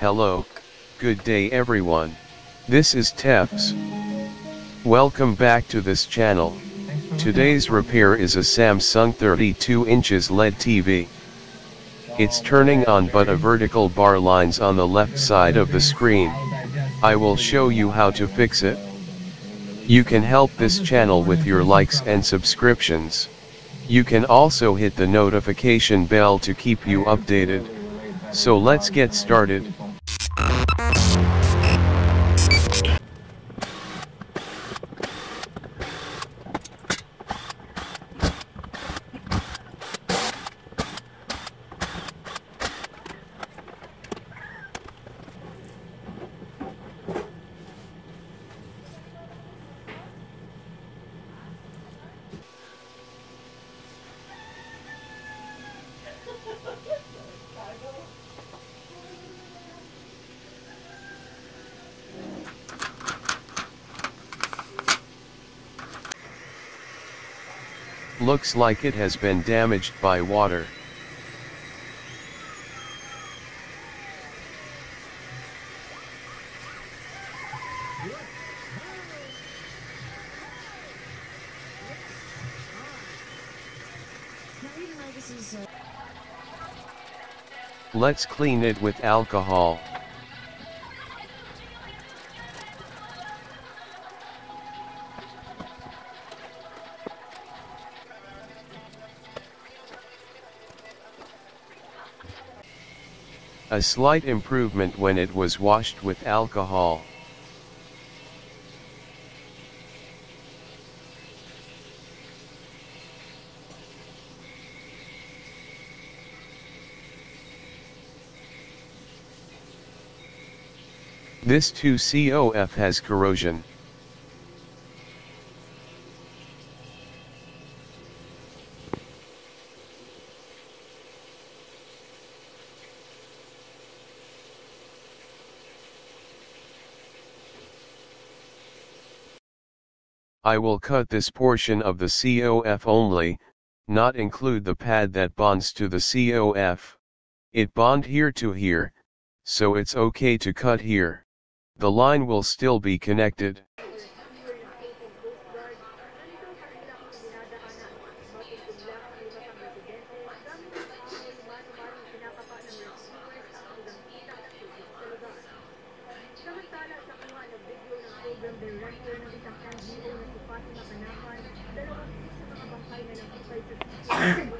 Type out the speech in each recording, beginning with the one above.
Hello, good day everyone. This is Tevz. Welcome back to this channel. Today's repair is a Samsung 32 inches LED TV. It's turning on but a vertical bar lines on the left side of the screen. I will show you how to fix it. You can help this channel with your likes and subscriptions. You can also hit the notification bell to keep you updated. So let's get started. Looks like it has been damaged by water. Let's clean it with alcohol. A slight improvement when it was washed with alcohol. This 2COF has corrosion. I will cut this portion of the COF only, not include the pad that bonds to the COF. It bond here to here, so it's okay to cut here. The line will still be connected. Thank you.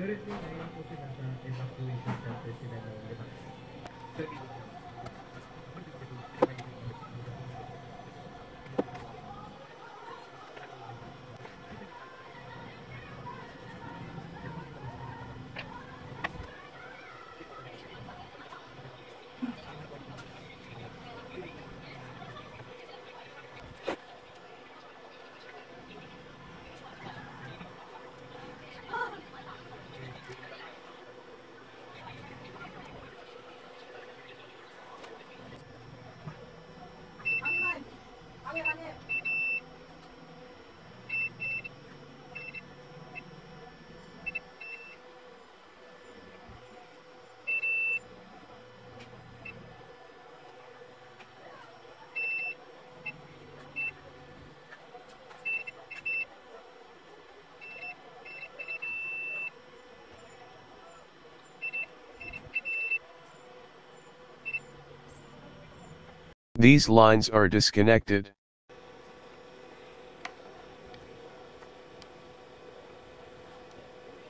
Terima dan kerana menonton! These lines are disconnected.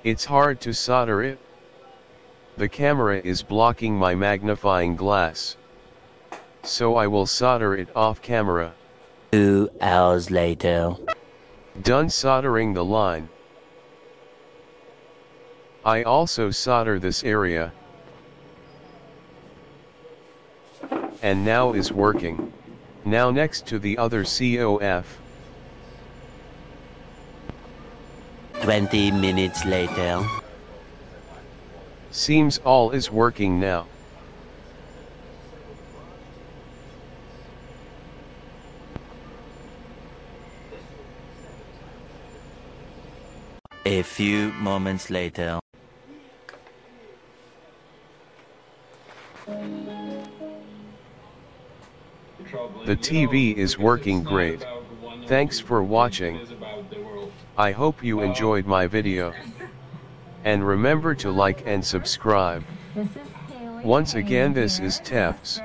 It's hard to solder it. The camera is blocking my magnifying glass. So I will solder it off camera. Two hours later. Done soldering the line. I also solder this area. And now is working. Now next to the other COF. 20 minutes later. Seems all is working now. A few moments later. The TV is working great. Thanks for watching. I hope you enjoyed my video. And remember to like and subscribe. Once again this is oops,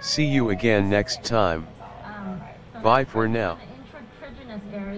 See you again next time. Bye for now.